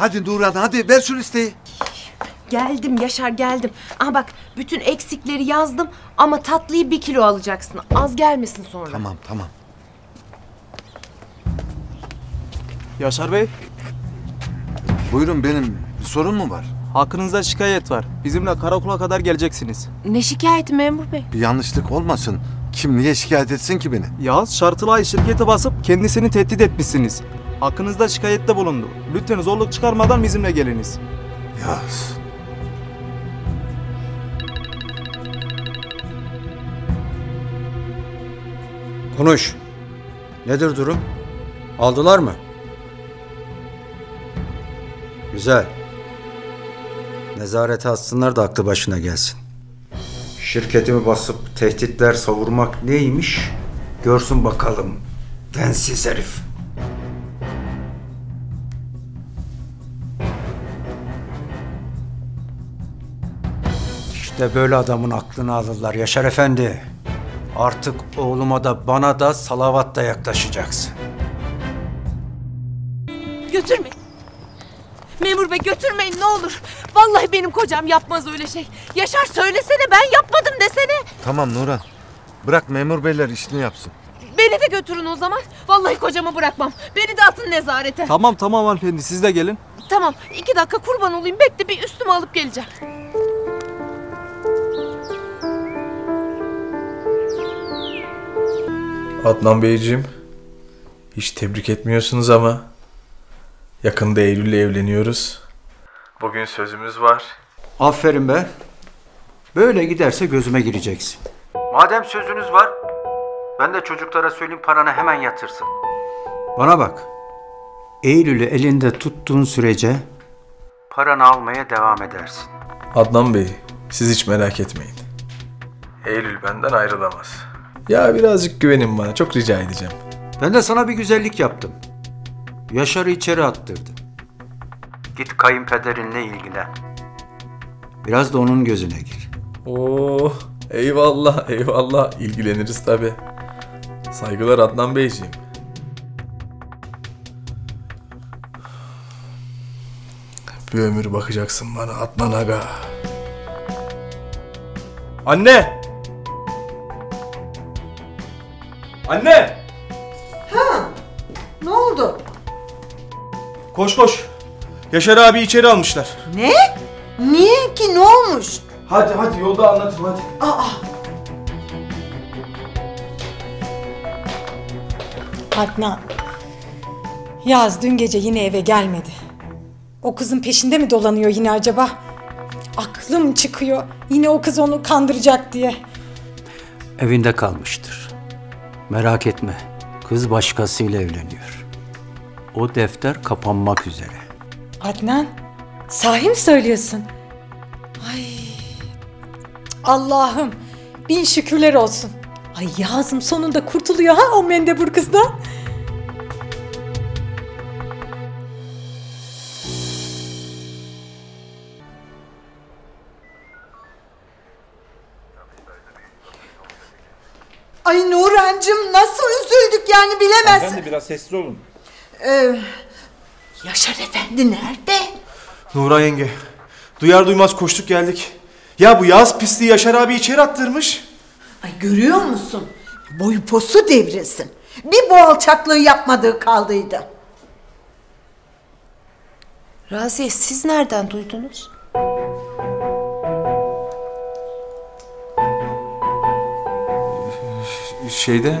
Hadi Nurhan hadi ver şu listeyi. Geldim Yaşar geldim. Aha bak bütün eksikleri yazdım ama tatlıyı bir kilo alacaksın. Az gelmesin sonra. Tamam tamam. Yaşar Bey, Buyurun benim bir sorun mu var? hakkınızda şikayet var. Bizimle karakola kadar geleceksiniz. Ne şikayeti memur bey? Bir yanlışlık olmasın. Kim niye şikayet etsin ki beni? Yağız Şartılay şirkete basıp kendisini tehdit etmişsiniz. Hakkınızda şikayette bulundu. Lütfen zorluk çıkarmadan bizimle geliniz. Yaz. Konuş. Nedir durum? Aldılar mı? Güzel. Nezarete atsınlar da aklı başına gelsin. Şirketimi basıp tehditler savurmak neymiş? Görsün bakalım. Densiz herif. İşte böyle adamın aklını alırlar Yaşar Efendi. Artık oğluma da bana da salavatta yaklaşacaksın. Götürmeyin. Memur bey götürmeyin ne olur. Vallahi benim kocam yapmaz öyle şey. Yaşar söylesene ben yapmadım desene. Tamam Nurhan. Bırak memur beyler işini yapsın. Beni de götürün o zaman. Vallahi kocamı bırakmam. Beni de atın nezarete. Tamam tamam hanımefendi siz de gelin. Tamam iki dakika kurban olayım. Bekle bir üstümü alıp geleceğim. Adnan Beyciğim, hiç tebrik etmiyorsunuz ama yakında Eylül'le evleniyoruz. Bugün sözümüz var. Aferin be. Böyle giderse gözüme gireceksin. Madem sözünüz var, ben de çocuklara söyleyeyim paranı hemen yatırsın. Bana bak. Eylül'ü elinde tuttuğun sürece paranı almaya devam edersin. Adnan Bey, siz hiç merak etmeyin. Eylül benden ayrılamaz. Ya birazcık güvenin bana, çok rica edeceğim. Ben de sana bir güzellik yaptım. Yaşar'ı içeri attırdım. Git kayınpederinle ilgilen. Biraz da onun gözüne gir. Oo, Oh, eyvallah, eyvallah. İlgileniriz tabi. Saygılar Adnan Beyciğim. Bir ömür bakacaksın bana Adnan Aga. Anne! Anne! Ne oldu? Koş koş. Yaşar abi içeri almışlar. Ne? Niye ki ne olmuş? Hadi hadi yolda anlatırım hadi. Adnan. Yaz dün gece yine eve gelmedi. O kızın peşinde mi dolanıyor yine acaba? Aklım çıkıyor. Yine o kız onu kandıracak diye. Evinde kalmıştır. Merak etme. Kız başkasıyla evleniyor. O defter kapanmak üzere. Adnan, sahi mi söylüyorsun? Ay. Allah'ım, bin şükürler olsun. Ay Yazım sonunda kurtuluyor ha o mendebur kızdan. Ay Nurhancığım nasıl üzüldük yani bilemezsin. biraz sessiz olun. Ee, Yaşar Efendi nerede? Nurhan yenge. Duyar duymaz koştuk geldik. Ya bu yaz pisliği Yaşar abi içeri attırmış. Ay görüyor musun? Boyu posu devrilsin. Bir bu alçaklığı yapmadığı kaldıydı. Raziye siz nereden duydunuz? şeyde